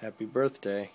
Happy birthday.